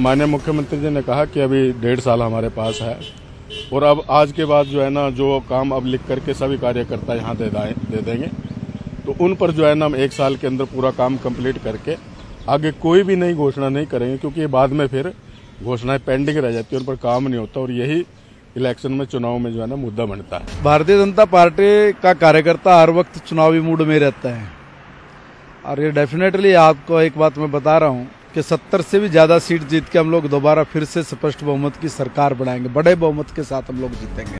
माननीय मुख्यमंत्री जी ने कहा कि अभी डेढ़ साल हमारे पास है और अब आज के बाद जो है ना, जो काम अब लिख करके सभी कार्यकर्ता यहाँ दे दे देंगे। तो उन पर जो है ना, हम एक साल के अंदर पूरा काम कंप्लीट करके आगे कोई भी नई घोषणा नहीं करेंगे, क्योंकि ये बाद में फिर घोषणाएँ पेंडिंग रह जाती है, उन पर काम नहीं होता और यही इलेक्शन में चुनाव में जो है ना, मुद्दा बनता है। भारतीय जनता पार्टी का कार्यकर्ता हर वक्त चुनावी मूड में रहता है। और ये डेफिनेटली आपको एक बात मैं बता रहा हूँ कि सत्तर से भी ज़्यादा सीट जीत के हम लोग दोबारा फिर से स्पष्ट बहुमत की सरकार बनाएँगे, बड़े बहुमत के साथ हम लोग जीतेंगे।